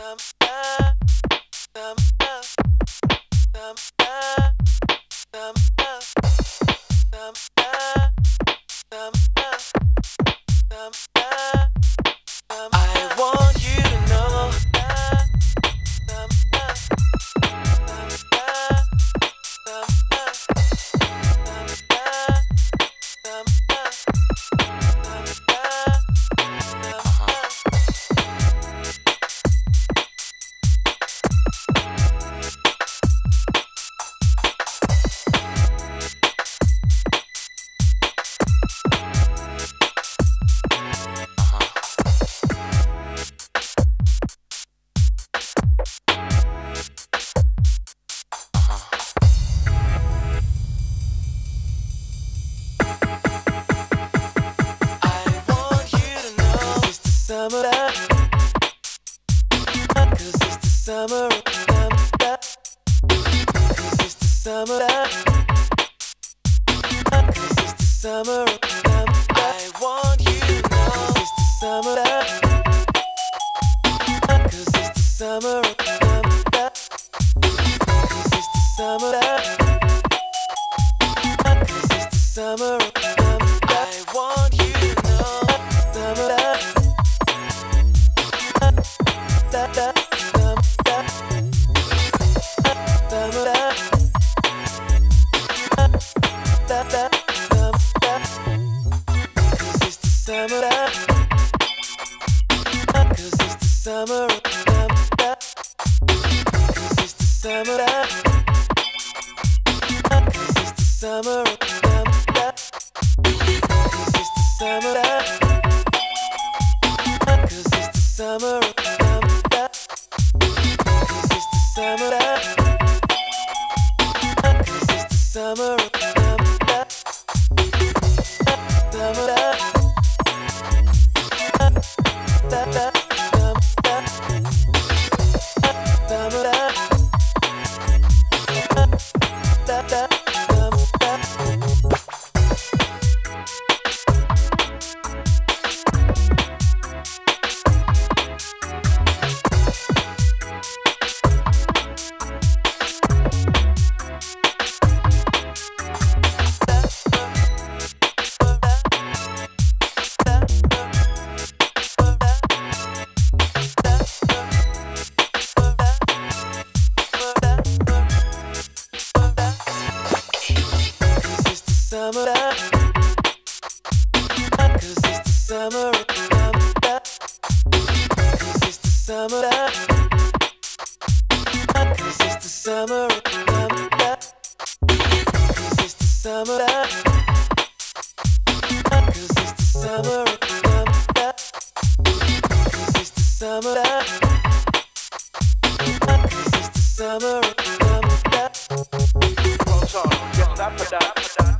Thumbs up. Summer Cause it's the summer that Cause it's the summer that Cause it's the summer of love. I want you to know it's the summer that Cause it's the summer that Cause it's the summer that Cause it's the summer I want you summer. Cause it's the summer that Cause it's the summer that Cause it's the summer that Cause it's the summer that Cause it's the summer that Cause it's the summer Cause it's the summer that summer. That Cause it's the summer that Cause it's the summer that Cause it's the summer that Cause it's the summer that Cause it's the summer that Cause it's the summer that Cause it's the summer that Yes, that for that. Now go